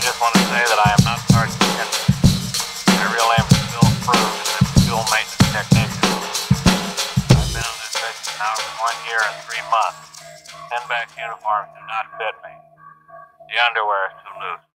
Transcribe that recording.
I just want to say that I am not Sergeant Henry. My real name is Bill Frood, and I'm a fuel maintenance technician. I've been on this mission now for one year and three months. Ten back uniforms do not fit me. The underwear is too loose.